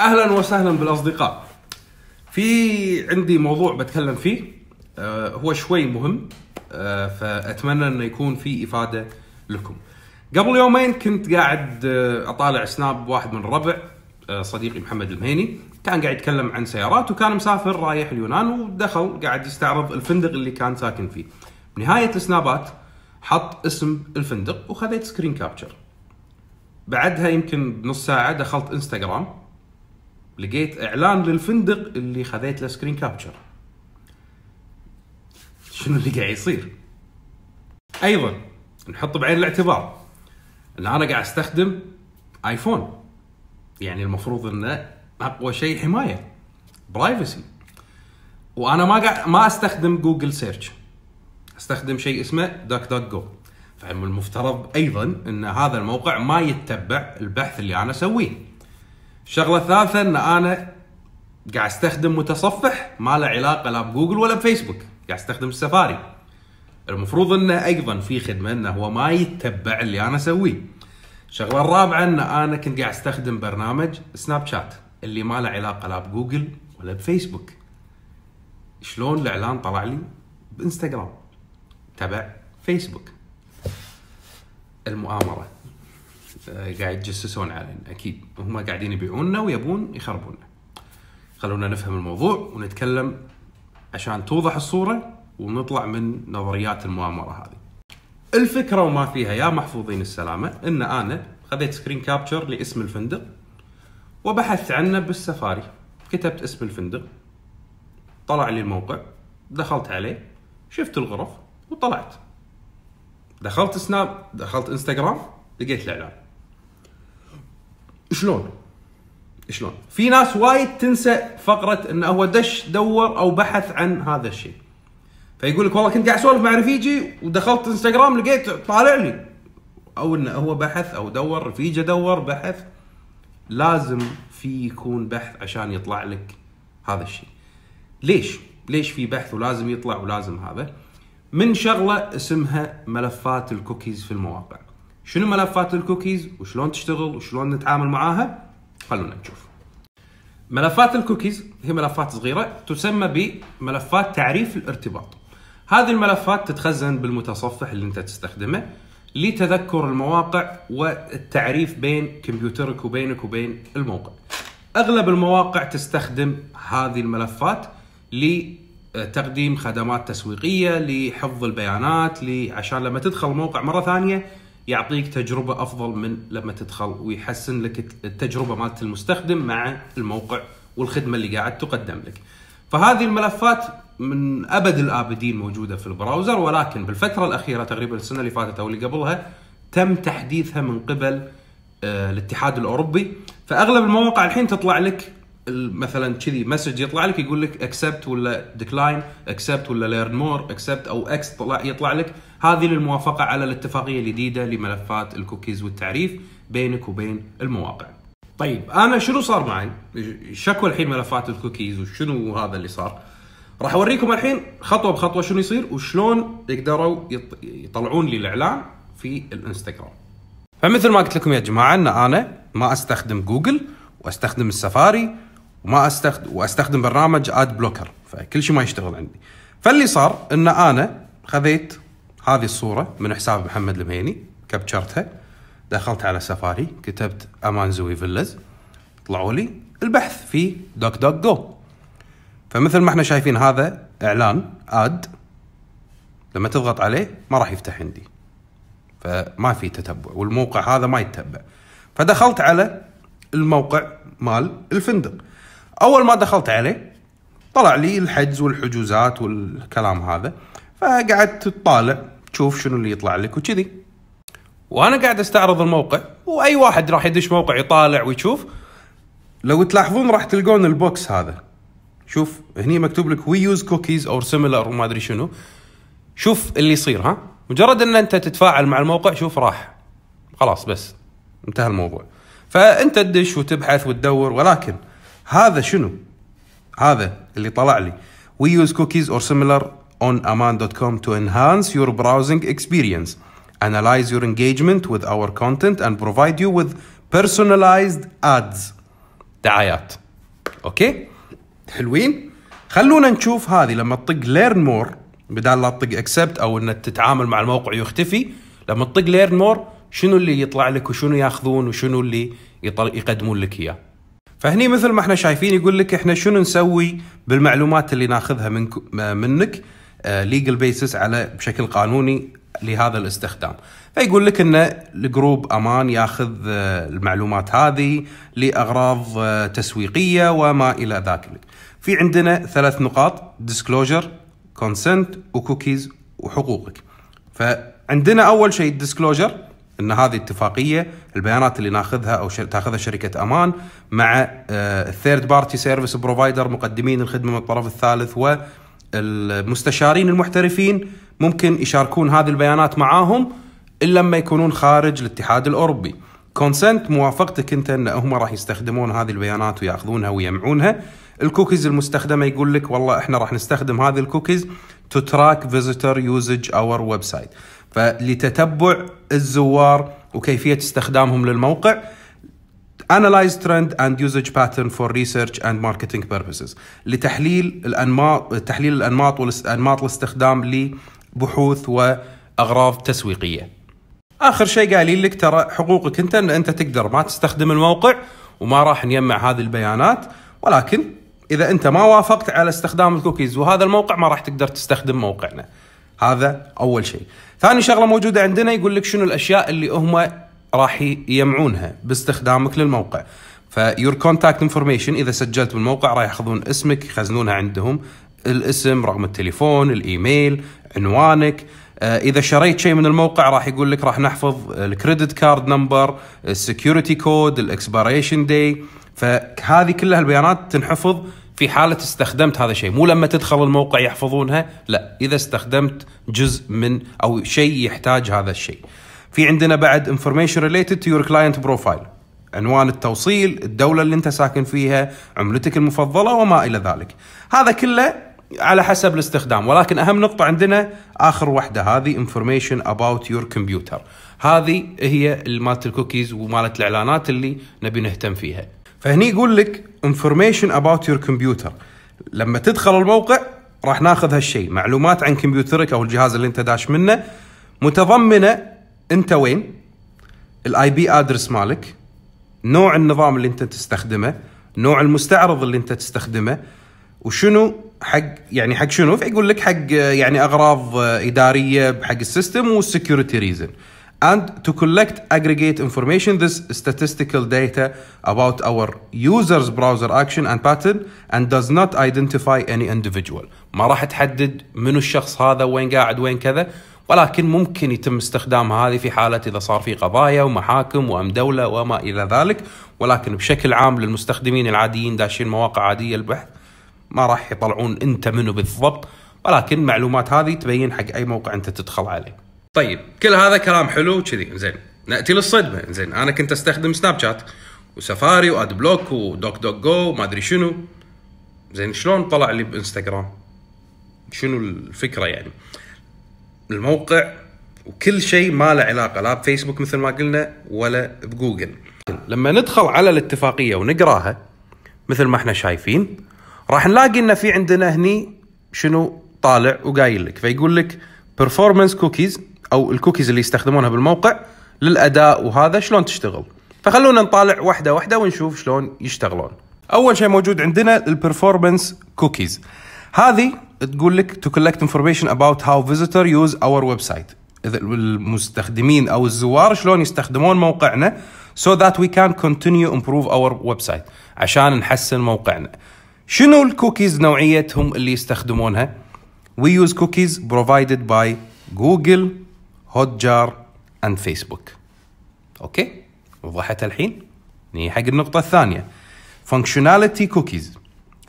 أهلا وسهلا بالأصدقاء. في عندي موضوع بتكلم فيه. آه، هو شوي مهم. آه، فأتمنى إنه يكون في إفادة لكم. قبل يومين كنت قاعد آه، أطالع سناب واحد من الربع صديقي محمد المهيني. كان قاعد يتكلم عن سيارات وكان مسافر رايح اليونان ودخل قاعد يستعرض الفندق اللي كان ساكن فيه. بنهاية السنابات حط اسم الفندق وخذيت سكرين كابتشر بعدها يمكن بنص ساعة دخلت انستغرام لقيت إعلان للفندق اللي خذيت له screen capture شنو اللي قاعد يصير؟ أيضا نحط بعين الاعتبار إن أنا قاعد أستخدم ايفون يعني المفروض انه أقوى شيء حماية privacy وأنا ما قاعد ما أستخدم Google search أستخدم شيء اسمه DuckDuckGo فمن المفترض أيضا إن هذا الموقع ما يتبع البحث اللي أنا أسويه. الشغله الثالثه إن أنا قاعد أستخدم متصفح ما له علاقة لا بجوجل ولا بفيسبوك. قاعد أستخدم السفاري المفروض إنه أيضا في خدمة إنه هو ما يتبع اللي أنا أسويه. الشغله الرابعة إن أنا كنت قاعد أستخدم برنامج سناب شات اللي ما له علاقة لا بجوجل ولا بفيسبوك. شلون الإعلان طلع لي؟ بإنستغرام. تبع فيسبوك. المؤامرة. قاعد يتجسسون علينا. أكيد هم قاعدين يبيعوننا ويبون يخربوننا. خلونا نفهم الموضوع ونتكلم عشان توضح الصورة ونطلع من نظريات المؤامرة هذه. الفكرة وما فيها يا محفوظين السلامة إن أنا خذيت screen capture لاسم الفندق وبحثت عنه بالسفاري. كتبت اسم الفندق طلع لي الموقع دخلت عليه شفت الغرف وطلعت. دخلت سناب دخلت إنستغرام لقيت الإعلان. شلون؟ شلون؟ في ناس وايد تنسى فقرة انه هو دش دور أو بحث عن هذا الشيء. فيقول لك والله كنت قاعد أسولف مع رفيجي ودخلت إنستغرام لقيت طالع لي. أو انه هو بحث أو دور رفيجة دور بحث. لازم في يكون بحث عشان يطلع لك هذا الشيء. ليش؟ ليش في بحث ولازم يطلع ولازم هذا؟ من شغلة اسمها ملفات الكوكيز في المواقع. شنو ملفات الكوكيز؟ وشلون تشتغل؟ وشلون نتعامل معاها؟ خلونا نشوف. ملفات الكوكيز هي ملفات صغيرة تسمى بملفات تعريف الارتباط. هذه الملفات تتخزن بالمتصفح اللي انت تستخدمه لتذكر المواقع والتعريف بين كمبيوترك وبينك وبين الموقع. أغلب المواقع تستخدم هذه الملفات لتقديم خدمات تسويقية لحفظ البيانات عشان لما تدخل الموقع مرة ثانية يعطيك تجربة أفضل من لما تدخل ويحسن لك التجربة مالت المستخدم مع الموقع والخدمة اللي قاعد تقدم لك. فهذه الملفات من أبد الآبدين موجودة في ال browser ولكن بالفترة الأخيرة تقريبا السنة اللي فاتت أو اللي قبلها تم تحديثها من قبل آه، الاتحاد الأوروبي فأغلب المواقع الحين تطلع لك مثلا كذي message يطلع لك يقول لك accept ولا decline accept ولا learn more accept أو X طلع يطلع لك هذه للموافقة على الاتفاقية الجديدة لملفات الكوكيز والتعريف بينك وبين المواقع. طيب أنا شنو صار معي؟ شكو الحين ملفات الكوكيز وشنو هذا اللي صار؟ راح أوريكم الحين خطوة بخطوة شنو يصير وشلون يقدروا يط- يطلعون لي الإعلان في الإنستغرام. فمثل ما قلت لكم يا جماعة إن أنا ما أستخدم جوجل وأستخدم السفاري وما استخدم وأستخدم برنامج ad blocker فكل شيء ما يشتغل عندي. فاللي صار إن أنا خذيت هذه الصورة من حساب محمد المهيني captureتها دخلت على سفاري كتبت أمان زوي villas طلعوا لي البحث في دوك دوك جو فمثل ما إحنا شايفين هذا إعلان ad لما تضغط عليه ما راح يفتح عندي. فما في تتبع والموقع هذا ما يتبع. فدخلت على الموقع مال الفندق. أول ما دخلت عليه طلع لي الحجز والحجوزات والكلام هذا فقعدت تطالع تشوف شنو اللي يطلع لك وكذي. وأنا قاعد أستعرض الموقع وأي واحد راح يدش موقع يطالع ويشوف لو تلاحظون راح تلقون ال box هذا. شوف هني مكتوب لك we use cookies or similar وما أدري شنو. شوف اللي يصير ها؟ مجرد إن أنت تتفاعل مع الموقع شوف راح. خلاص بس انتهى الموضوع. فأنت تدش وتبحث وتدور ولكن هذا شنو؟ هذا اللي طلع لي. We use cookies or similar on aman.com to enhance your browsing experience. Analyze your engagement with our content and provide you with personalized ads. دعايات. okay حلوين. خلونا نشوف هذه لما تطق learn more بدال لا تطق accept أو ان تتعامل مع الموقع يختفي لما تطق learn more شنو اللي يطلع لك وشنو ياخذون وشنو اللي يقدمون لك إياه؟ فهني مثل ما إحنا شايفين يقول لك إحنا شنو نسوي بالمعلومات اللي ناخذها منك منك legal آه، basis على بشكل قانوني لهذا الاستخدام. فيقول لك إن ال group أمان ياخذ آه، المعلومات هذه لأغراض آه، تسويقية وما إلى ذلك في عندنا ثلاث نقاط disclosure consent و cookies وحقوقك. فعندنا أول شيء ال disclosure إن هذه اتفاقية البيانات اللي ناخذها أو تاخذها شركة أمان مع ال third party service provider مقدمين الخدمة من الطرف الثالث والمستشارين المحترفين ممكن يشاركون هذه البيانات معاهم إلا لما يكونون خارج الاتحاد الأوروبي. consent موافقتك أنت إن هم راح يستخدمون هذه البيانات ويأخذونها ويجمعونها. الكوكيز المستخدمة يقول لك والله إحنا راح نستخدم هذه الكوكيز to track visitor usage our website فلتتبع الزوار وكيفية استخدامهم للموقع analyze trend and usage pattern for research and marketing purposes لتحليل الأنماط تحليل الأنماط والأنماط الاستخدام لبحوث وأغراض تسويقية. آخر شيء قايلين لك ترى حقوقك أنت إن أنت تقدر ما تستخدم الموقع وما راح نجمع هذه البيانات ولكن إذا أنت ما وافقت على استخدام الكوكيز وهذا الموقع ما راح تقدر تستخدم موقعنا. هذا أول شيء. ثاني شغلة موجودة عندنا يقول لك شنو الأشياء اللي هم راح يجمعونها باستخدامك للموقع. ف your contact information إذا سجلت بالموقع راح ياخذون اسمك يخزنونها عندهم الاسم رقم التليفون الإيميل عنوانك آه، إذا شريت شيء من الموقع راح يقول لك راح نحفظ ال credit card number ال security code ال expiration date فهذه كلها البيانات تنحفظ في حالة استخدمت هذا الشيء. مو لما تدخل الموقع يحفظونها لا. إذا استخدمت جزء من أو شيء يحتاج هذا الشيء. في عندنا بعد information related to your client profile. عنوان التوصيل الدولة اللي أنت ساكن فيها عملتك المفضلة وما إلى ذلك. هذا كله على حسب الاستخدام. ولكن أهم نقطة عندنا آخر واحدة هذه information about your computer. هذه هي مالت الكوكيز ومالت الإعلانات اللي نبي نهتم فيها. فهني يقول لك information about your computer. لما تدخل الموقع راح ناخذ هالشيء معلومات عن كمبيوترك أو الجهاز اللي أنت داش منه متضمنة أنت وين؟ ال IP address مالك نوع النظام اللي أنت تستخدمه نوع المستعرض اللي أنت تستخدمه وشنو حق يعني حق شنو؟ فيقول لك حق يعني أغراض إدارية حق ال system وال security reason and to collect aggregate information this statistical data about our users browser action and pattern and does not identify any individual. ما راح تحدد منو الشخص هذا وين قاعد وين كذا ولكن ممكن يتم استخدامها هذه في حالة إذا صار في قضايا ومحاكم وأم دولة وما إلى ذلك. ولكن بشكل عام للمستخدمين العاديين داشين مواقع عادية البحث ما راح يطلعون أنت منو بالضبط. ولكن المعلومات هذه تبين حق أي موقع أنت تدخل عليه. طيب كل هذا كلام حلو كذي زين نأتي للصدمة. زين أنا كنت أستخدم سناب شات وسفاري و AdBlock و DuckDuckGo وما أدري شنو. زين شلون طلع لي بإنستغرام؟ شنو الفكرة يعني؟ الموقع وكل شيء ما له علاقة لا بفيسبوك مثل ما قلنا ولا بجوجل. لما ندخل على الاتفاقية ونقراها مثل ما إحنا شايفين راح نلاقي إن في عندنا هني شنو طالع وقايل لك. فيقول لك performance cookies أو الكوكيز اللي يستخدمونها بالموقع للأداء وهذا شلون تشتغل. فخلونا نطالع واحدة واحدة ونشوف شلون يشتغلون. أول شيء موجود عندنا ال performance cookies هذه تقول لك to collect information about how visitor use our website. إذا المستخدمين أو الزوار شلون يستخدمون موقعنا so that we can continue improve our website. عشان نحسن موقعنا. شنو الكوكيز نوعيتهم اللي يستخدمونها؟ We use cookies provided by Google Hotjar and Facebook أوكي وضحت الحين؟ نيجي حق النقطة الثانية. functionality cookies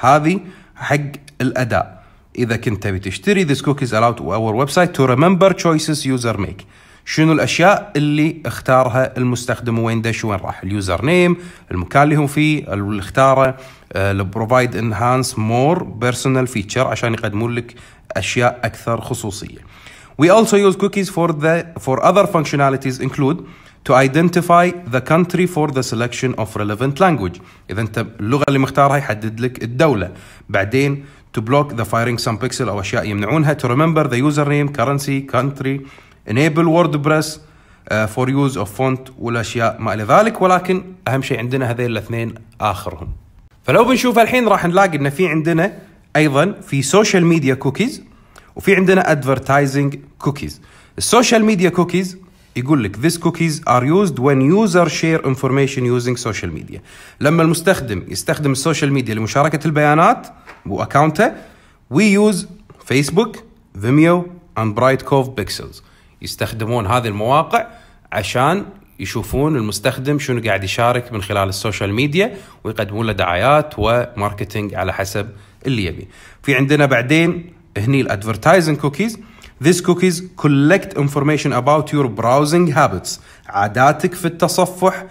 هذه حق الأداء. إذا كنت تبي تشتري this cookies allowed to our website to remember choices user make. شنو الأشياء اللي اختارها المستخدم وين دش وين راح؟ ال username المكان اللي هو فيه اللي اختاره ال provide enhance more personal feature عشان يقدمون لك أشياء أكثر خصوصية. We also use cookies for the for other functionalities include to identify the country for the selection of relevant language اذا انت اللغة اللي مختارها يحدد لك الدولة بعدين to block the firing some pixel أو اشياء يمنعونها to remember the username currency country enable wordpress uh, for use of font والاشياء ما إلى ذلك ولكن اهم شيء عندنا هذين الاثنين اخرهم فلو بنشوف الحين راح نلاقي ان في عندنا أيضا في social media cookies وفي عندنا advertising cookies ال social media cookies يقول لك this cookies are used when user share information using social media. لما المستخدم يستخدم ال social media لمشاركة البيانات و account ته we use Facebook Vimeo and كوف pixels يستخدمون هذه المواقع عشان يشوفون المستخدم شنو قاعد يشارك من خلال ال social media ويقدمون له دعايات و marketing على حسب اللي يبي. في عندنا بعدين هني ال advertising cookies This cookies collect information about your browsing habits عاداتك في التصفح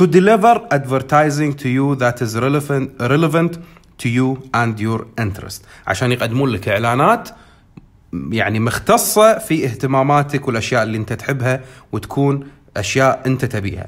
to deliver advertising to you that is relevant, relevant to you and your interest عشان يقدمون لك اعلانات يعني مختصة في اهتماماتك والاشياء اللي انت تحبها وتكون اشياء انت تبيها.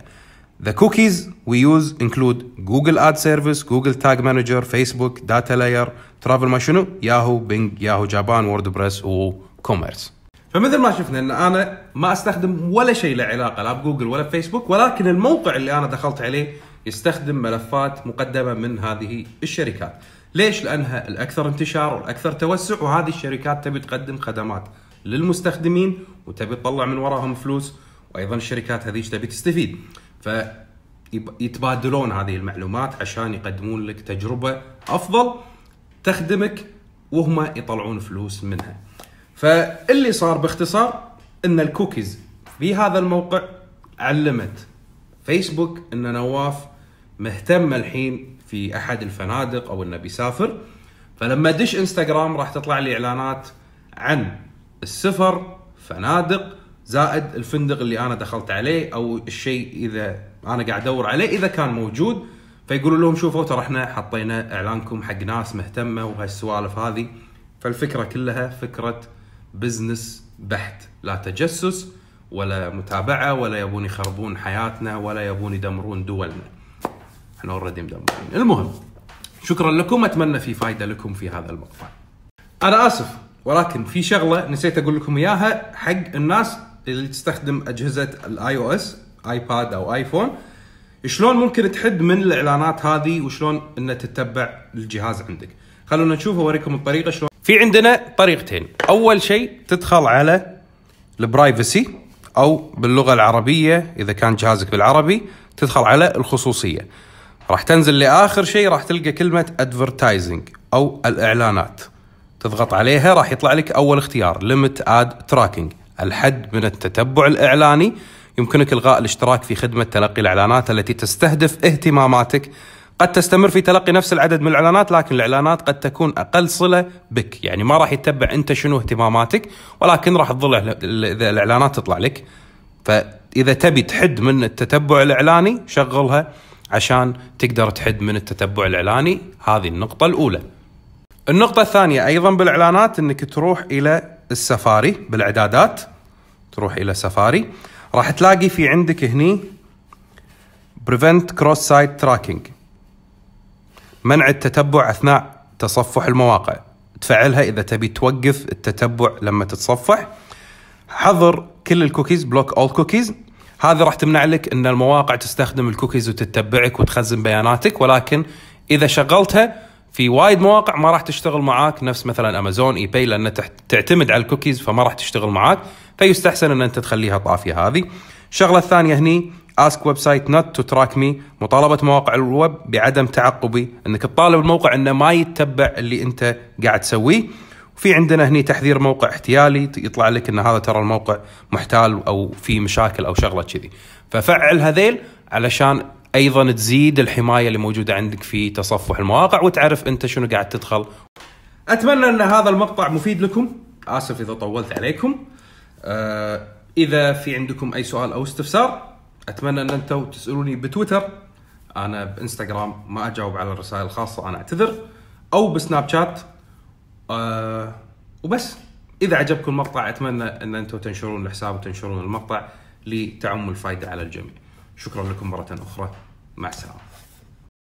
The cookies we use include Google Ad Service, Google Tag Manager, Facebook, Data Layer, Travel ما شنو؟ ياهو، بينج، ياهو جابان، WordPress WooCommerce. فمثل ما شفنا إن أنا ما أستخدم ولا شيء له علاقة لا بجوجل ولا بفيسبوك ولكن الموقع اللي أنا دخلت عليه يستخدم ملفات مقدمة من هذه الشركات. ليش؟ لأنها الأكثر انتشار والأكثر توسع وهذه الشركات تبي تقدم خدمات للمستخدمين وتبي تطلع من وراهم فلوس وأيضا الشركات هذيك تبي تستفيد. فيتبادلون هذه المعلومات عشان يقدمون لك تجربة أفضل تخدمك وهم يطلعون فلوس منها. فاللي صار باختصار إن الكوكيز في هذا الموقع علمت فيسبوك إن نواف مهتم الحين في أحد الفنادق أو إنه بيسافر فلما ادش إنستغرام راح تطلع لي إعلانات عن السفر فنادق زائد الفندق اللي أنا دخلت عليه أو الشيء إذا أنا قاعد أدور عليه إذا كان موجود. فيقولوا لهم شوفوا ترى إحنا حطينا إعلانكم حق ناس مهتمة وهالسوالف هذه. فالفكرة كلها فكرة business بحت. لا تجسس ولا متابعة ولا يبون يخربون حياتنا ولا يبون يدمرون دولنا. إحنا already مدمرين. المهم شكرا لكم. أتمنى في فائده لكم في هذا المقطع أنا آسف ولكن في شغلة نسيت أقول لكم إياها حق الناس. اللي تستخدم أجهزة ال iOS iPad أو iPhone شلون ممكن تحد من الإعلانات هذه وشلون ان تتبع الجهاز عندك؟ خلونا نشوف أوريكم الطريقة شلون. في عندنا طريقتين. أول شيء تدخل على ال privacy أو باللغة العربية إذا كان جهازك بالعربي تدخل على الخصوصية. راح تنزل لآخر شيء راح تلقى كلمة advertising أو الإعلانات. تضغط عليها راح يطلع لك أول اختيار limit ad tracking الحد من التتبع الإعلاني. يمكنك إلغاء الاشتراك في خدمة تلقي الإعلانات التي تستهدف اهتماماتك. قد تستمر في تلقي نفس العدد من الإعلانات لكن الإعلانات قد تكون أقل صلة بك. يعني ما راح يتبع أنت شنو اهتماماتك ولكن راح تظل إذا الإعلانات تطلع لك. فإذا تبي تحد من التتبع الإعلاني شغلها عشان تقدر تحد من التتبع الإعلاني. هذه النقطة الأولى. النقطة الثانية أيضا بالإعلانات إنك تروح إلى السفاري بالإعدادات تروح إلى سفاري. راح تلاقي في عندك هني prevent cross site tracking منع التتبع أثناء تصفح المواقع. تفعلها إذا تبي توقف التتبع لما تتصفح. حظر كل ال cookies block all cookies هذا راح تمنع لك إن المواقع تستخدم الكوكيز وتتبعك وتخزن بياناتك ولكن إذا شغلتها في وايد مواقع ما راح تشتغل معاك نفس مثلا Amazon eBay لأن تعتمد على الكوكيز فما راح تشتغل معاك فيستحسن إن أنت تخليها طافية هذه. الشغلة الثانية هني ask website not to track me مطالبة مواقع الويب بعدم تعقبي إنك تطالب الموقع إنه ما يتبع اللي أنت قاعد تسويه. وفي عندنا هني تحذير موقع احتيالي يطلع لك إن هذا ترى الموقع محتال أو في مشاكل أو شغلة كذي. ففعل هذيل علشان أيضا تزيد الحماية اللي موجودة عندك في تصفح المواقع وتعرف أنت شنو قاعد تدخل. أتمنى أن هذا المقطع مفيد لكم. آسف إذا طولت عليكم. آه إذا في عندكم أي سؤال أو استفسار أتمنى أن أنتم تسألوني بتويتر. أنا بإنستغرام ما أجاوب على الرسائل الخاصة أنا أعتذر. أو بسناب شات. أه وبس. إذا عجبكم المقطع أتمنى أن أنتم تنشرون الحساب وتنشرون المقطع لتعم الفائده على الجميع. شكرا لكم مرة أخرى. مع السلامه